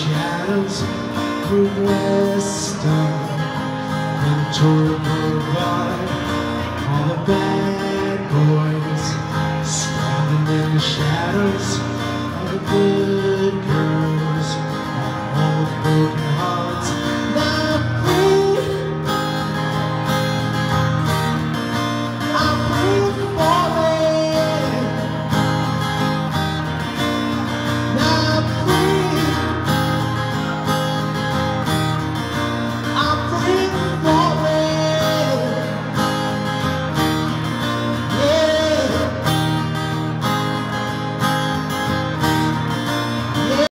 shadows from western and torpor by all the bad boys, standing in the shadows of the good.